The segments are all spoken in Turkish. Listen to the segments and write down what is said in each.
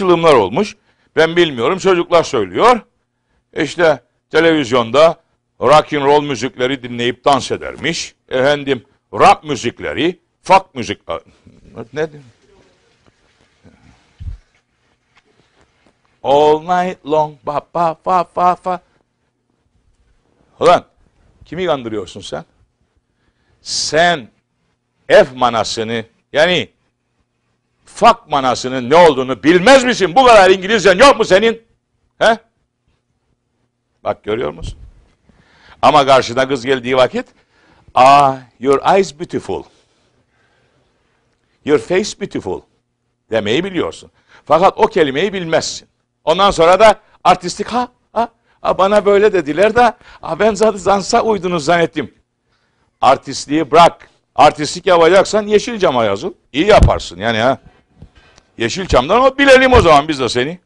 açılımlar olmuş. Ben bilmiyorum çocuklar söylüyor. İşte televizyonda rock and roll müzikleri dinleyip dans edermiş. Efendim rap müzikleri, fak müzik... Ne diyor? All night long, ba ba fa fa fa. Ulan kimi kandırıyorsun sen? Sen F manasını yani fak manasının ne olduğunu bilmez misin? Bu kadar İngilizcen yok mu senin? He? Bak görüyor musun? Ama karşına kız geldiği vakit Ah, your eyes beautiful. Your face beautiful demeyi biliyorsun. Fakat o kelimeyi bilmezsin. Ondan sonra da artistik ha, ha, ha bana böyle dediler de ha, ben zaten dansa uydunuz zannettim. Artistliği bırak. Artistlik yapacaksan Yeşilcam'a yazıl. İyi yaparsın yani ha. Yeşilçam'dan o bilelim o zaman biz de seni.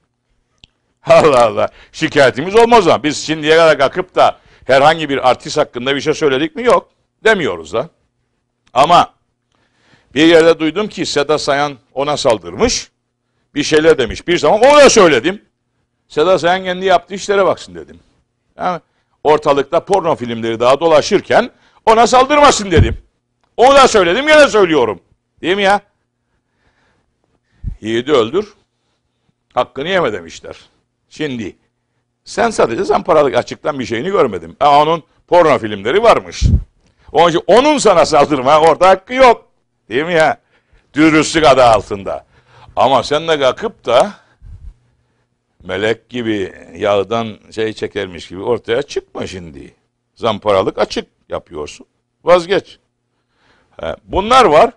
Allah Allah. Şikayetimiz olmaz o zaman. Biz şimdiye kadar kalkıp da herhangi bir artist hakkında bir şey söyledik mi? Yok. Demiyoruz da. Ama bir yerde duydum ki Seda Sayan ona saldırmış. Bir şeyler demiş. Bir zaman ona söyledim. Seda Sayan kendi yaptığı işlere baksın dedim. Yani ortalıkta porno filmleri daha dolaşırken ona saldırmasın dedim. Onu da söyledim gene söylüyorum. Değil mi ya? Yiğidi öldür. Hakkını yeme demişler. Şimdi sen sadece zamparalık açıktan bir şeyini görmedim. E, onun porno filmleri varmış. Onun için onun sana saldırma orada hakkı yok. Değil mi ya? Dürüstlük adı altında. Ama sen de kalkıp da melek gibi yağdan şey çekermiş gibi ortaya çıkma şimdi. Zamparalık açık yapıyorsun. Vazgeç. He, bunlar var.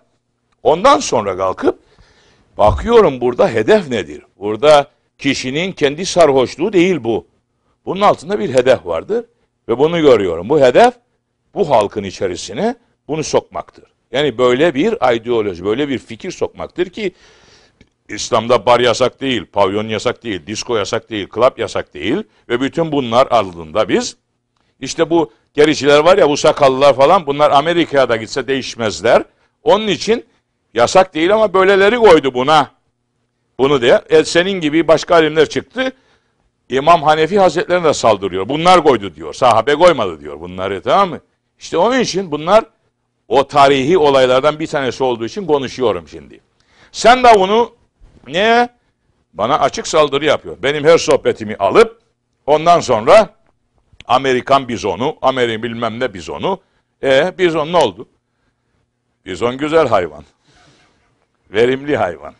Ondan sonra kalkıp bakıyorum burada hedef nedir? Burada kişinin kendi sarhoşluğu değil bu. Bunun altında bir hedef vardır ve bunu görüyorum. Bu hedef bu halkın içerisine bunu sokmaktır. Yani böyle bir ideoloji, böyle bir fikir sokmaktır ki İslam'da bar yasak değil, pavyon yasak değil, disko yasak değil, club yasak değil ve bütün bunlar ardında biz işte bu gericiler var ya bu sakallılar falan bunlar Amerika'ya da gitse değişmezler. Onun için yasak değil ama böyleleri koydu buna. Bunu diye. E, senin gibi başka alimler çıktı. İmam Hanefi Hazretlerine de saldırıyor. Bunlar koydu diyor. Sahabe koymadı diyor bunları tamam mı? İşte onun için bunlar o tarihi olaylardan bir tanesi olduğu için konuşuyorum şimdi. Sen de bunu ne? Bana açık saldırı yapıyor. Benim her sohbetimi alıp ondan sonra Amerikan bizonu, Amerikan bilmem ne bizonu. E bizon ne oldu? Bizon güzel hayvan. Verimli hayvan.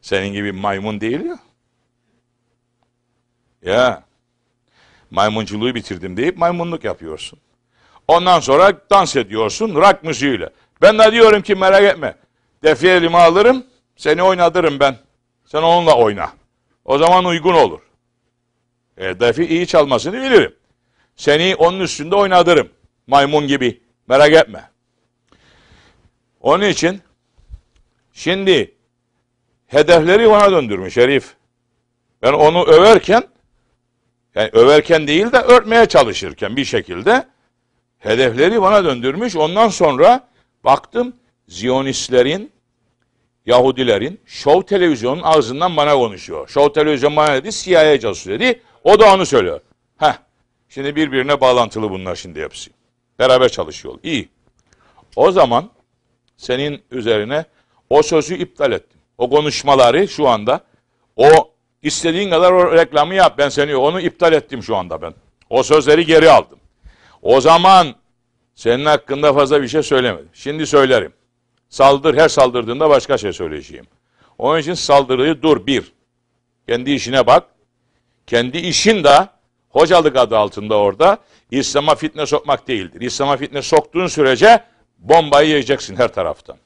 Senin gibi maymun değil ya. Ya. Maymunculuğu bitirdim deyip maymunluk yapıyorsun. Ondan sonra dans ediyorsun rock müziğiyle. Ben de diyorum ki merak etme. Defi elime alırım, seni oynatırım ben. Sen onunla oyna. O zaman uygun olur. E, defi iyi çalmasını bilirim. Seni onun üstünde oynatırım. Maymun gibi. Merak etme. Onun için şimdi hedefleri ona döndürmüş herif. Ben onu överken yani överken değil de örtmeye çalışırken bir şekilde hedefleri bana döndürmüş. Ondan sonra baktım Ziyonistlerin, Yahudilerin Show Televizyon'un ağzından bana konuşuyor. Show Televizyon bana dedi CIA casusu dedi. O da onu söylüyor. Heh. Şimdi birbirine bağlantılı bunlar şimdi hepsi. Beraber çalışıyor. İyi. O zaman senin üzerine o sözü iptal ettim. O konuşmaları şu anda o istediğin kadar o reklamı yap. Ben seni onu iptal ettim şu anda ben. O sözleri geri aldım. O zaman senin hakkında fazla bir şey söylemedim. Şimdi söylerim. Saldır, her saldırdığında başka şey söyleyeceğim. Onun için saldırıyı dur bir. Kendi işine bak. Kendi işin de hocalık adı altında orada İslam'a fitne sokmak değildir. İslam'a fitne soktuğun sürece bombayı yiyeceksin her taraftan.